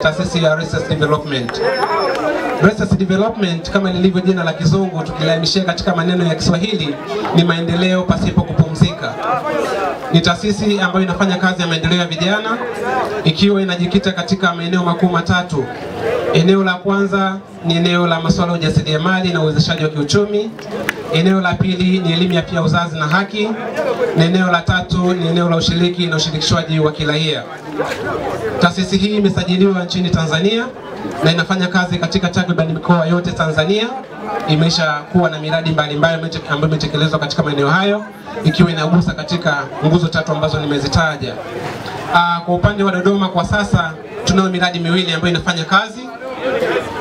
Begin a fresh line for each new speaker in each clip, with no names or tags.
taasisi ya Research Development. Research Development kama lilivyo jina la kizungu, tukilaimishia katika maneno ya Kiswahili ni maendeleo pasipo kupumzika. Ni taasisi ambayo inafanya kazi ya maendeleo ya vijana ikiwa inajikita katika maeneo makuu matatu. Eneo la kwanza ni eneo la masuala ya ujasiriamali na uwezeshaji wa kiuchumi. Eneo la pili ni elimu ya pia uzazi na haki, na eneo la tatu ni eneo la ushiriki na ushirikishwaji wa kiraia. Taasisi hii imesajiliwa nchini Tanzania na inafanya kazi katika takriban mikoa yote Tanzania. Imesha kuwa na miradi mbalimbali ambayo imetekelezwa katika maeneo hayo ikiwa inagusa katika nguzo tatu ambazo nimezitaja. Aa, kwa upande wa Dodoma kwa sasa tunayo miradi miwili ambayo inafanya kazi.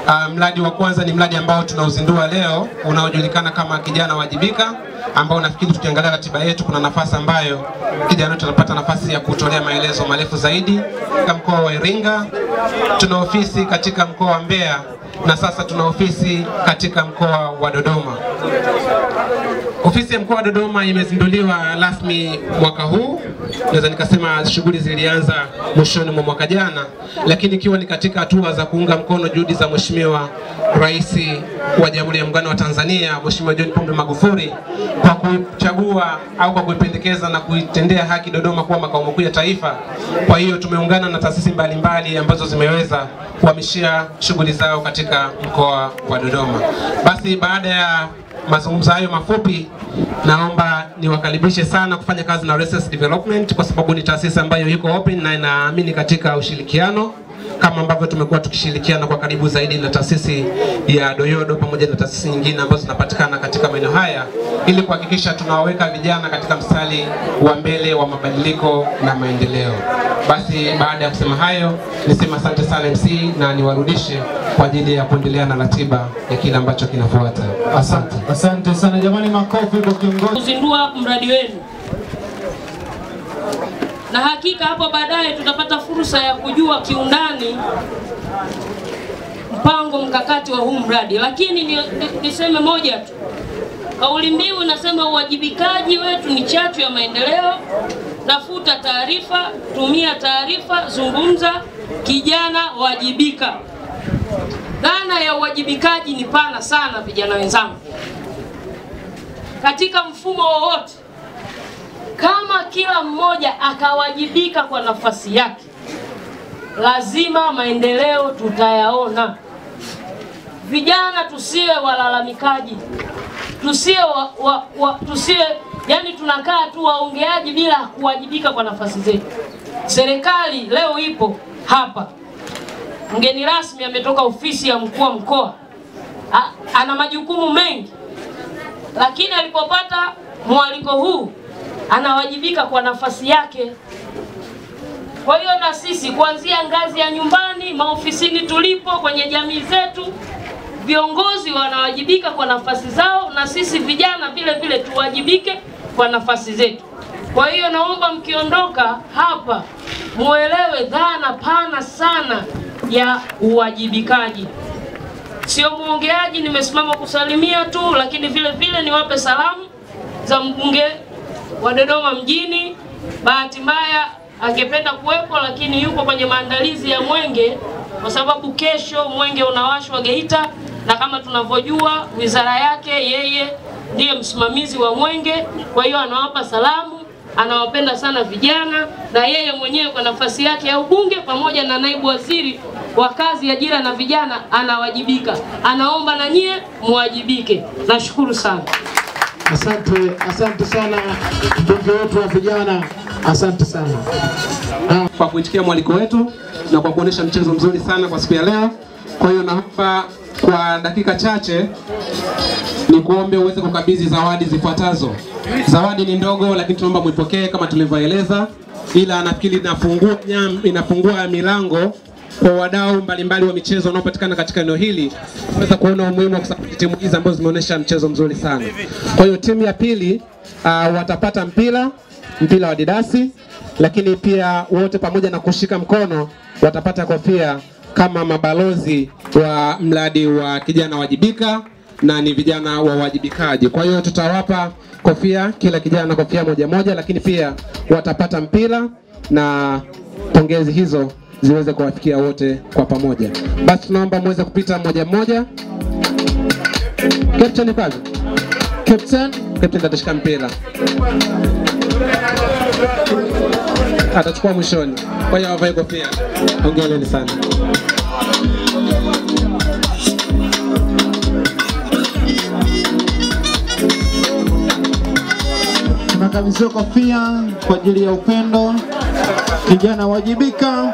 Uh, mradi wa kwanza ni mradi ambao tunauzindua leo unaojulikana kama Kijana Wajibika, ambao nafikiri tukiangalia ratiba yetu kuna nafasi ambayo kijana wetu nafasi ya kutolea maelezo marefu zaidi. Katika mkoa wa Iringa tuna ofisi katika mkoa wa Mbeya na sasa tuna ofisi katika mkoa wa Dodoma. Ofisi ya mkoa wa Dodoma imezinduliwa rasmi mwaka huu, naweza nikasema shughuli zilianza mwishoni mwa mwaka jana, lakini ikiwa ni katika hatua za kuunga mkono juhudi za Mheshimiwa Rais wa Jamhuri ya Muungano wa Tanzania Mheshimiwa John Pombe Magufuli kwa kuchagua au kwa kuipendekeza na kuitendea haki Dodoma kuwa makao makuu ya taifa. Kwa hiyo tumeungana na taasisi mbalimbali ambazo zimeweza kuhamishia shughuli zao katika mkoa wa Dodoma. Basi baada ya mazungumzo hayo mafupi, naomba niwakaribishe sana kufanya kazi na Research Development kwa sababu ni taasisi ambayo iko open na inaamini katika ushirikiano kama ambavyo tumekuwa tukishirikiana kwa karibu zaidi na taasisi ya Doyodo pamoja na taasisi nyingine ambazo zinapatikana katika maeneo haya ili kuhakikisha tunawaweka vijana katika mstari wa mbele wa mabadiliko na maendeleo. Basi baada ya kusema hayo, nisema asante sana MC na niwarudishe kwa ajili ya kuendelea na ratiba ya kile ambacho kinafuata. Asante.
Asante sana jamani, makofi kwa kiongozi.
kuzindua mradi wenu, na hakika hapo baadaye tutapata fursa ya kujua kiundani mpango mkakati wa huu mradi, lakini ni, ni, niseme moja tu, kauli mbiu inasema uwajibikaji wetu ni chachu ya maendeleo. Tafuta taarifa, tumia taarifa, zungumza, kijana wajibika. Dhana ya uwajibikaji ni pana sana, vijana wenzangu katika mfumo wowote, kama kila mmoja akawajibika kwa nafasi yake, lazima maendeleo tutayaona. Vijana tusiwe walalamikaji, tusiwe wa, wa, wa, tusiwe yani tunakaa tu waongeaji bila kuwajibika kwa nafasi zetu. Serikali leo ipo hapa, mgeni rasmi ametoka ofisi ya mkuu wa mkoa, ana majukumu mengi lakini alipopata mwaliko huu anawajibika kwa nafasi yake. Kwa hiyo na sisi kuanzia ngazi ya nyumbani, maofisini tulipo, kwenye jamii zetu, viongozi wanawajibika kwa nafasi zao, na sisi vijana vile vile tuwajibike kwa nafasi zetu. Kwa hiyo naomba mkiondoka hapa muelewe dhana pana sana ya uwajibikaji sio mwongeaji, nimesimama kusalimia tu, lakini vile vile niwape salamu za mbunge wa Dodoma mjini. Bahati mbaya angependa kuwepo, lakini yuko kwenye maandalizi ya mwenge, kwa sababu kesho mwenge unawashwa Geita, na kama tunavyojua wizara yake yeye ndiye msimamizi wa mwenge. Kwa hiyo anawapa salamu, anawapenda sana vijana, na yeye mwenyewe kwa nafasi yake ya ubunge pamoja na naibu waziri wa kazi, ajira na vijana anawajibika. Anaomba na nyie muwajibike. Nashukuru sana.
Asante, asante sana mbunge wetu wa vijana, asante sana.
kwa kuitikia mwaliko wetu na kwa kuonesha mchezo mzuri sana kwa siku ya leo. Kwa hiyo naomba kwa dakika chache ni kuombe uweze kukabidhi zawadi zifuatazo. Zawadi ni ndogo, lakini tunaomba mwipokee kama tulivyoeleza, ila nafikiri inafungua inafungua milango kwa wadau mbalimbali wa michezo wanaopatikana katika eneo hili kuweza kuona umuhimu wa kusapoti timu hizi ambazo zimeonyesha mchezo mzuri sana. Kwa hiyo timu ya pili uh, watapata mpira mpira wa didasi, lakini pia wote pamoja na kushika mkono watapata kofia kama mabalozi wa mradi wa kijana wajibika na ni vijana wa wajibikaji. Kwa hiyo tutawapa kofia kila kijana kofia moja moja, lakini pia watapata mpira na pongezi hizo ziweze kuwafikia wote kwa pamoja. Basi tunaomba muweze kupita moja moja. Captain kwanza. Captain, captain atashika mpira. Atachukua mwishoni. Kwa hiyo wavae kofia. Hongereni sana.
tunakabidhiwa kofia kwa ajili ya upendo. Kijana wajibika.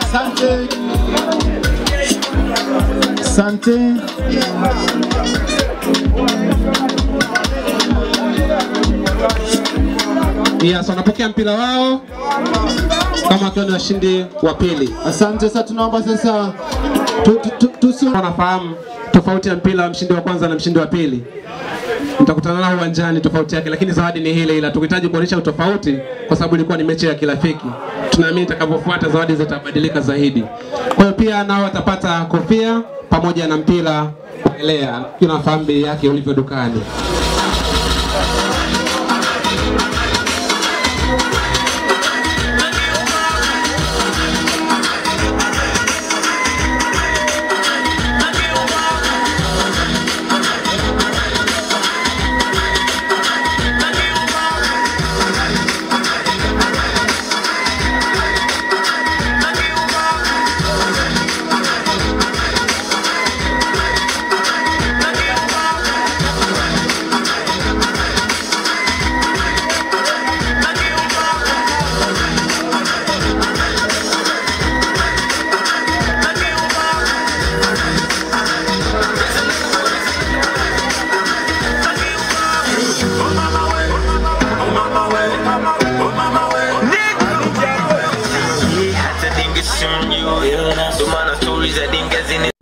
Asante, asante.
Yes, wanapokea mpira wao kama wakiwa ni washindi wa pili.
Asante. Sasa tunaomba sasa
Wanafahamu tofauti ya mpira wa mshindi wa kwanza na mshindi wa pili. Mtakutana nao uwanjani tofauti yake, lakini zawadi ni ile, ila tukihitaji kuonyesha utofauti, kwa sababu ilikuwa ni mechi ya kirafiki. Tunaamini itakavyofuata zawadi zitabadilika zaidi. Kwa hiyo pia nao watapata kofia pamoja na mpira kuelea. Kila nafahamu bei yake ulivyo dukani.
The man, stories I didn't get in it.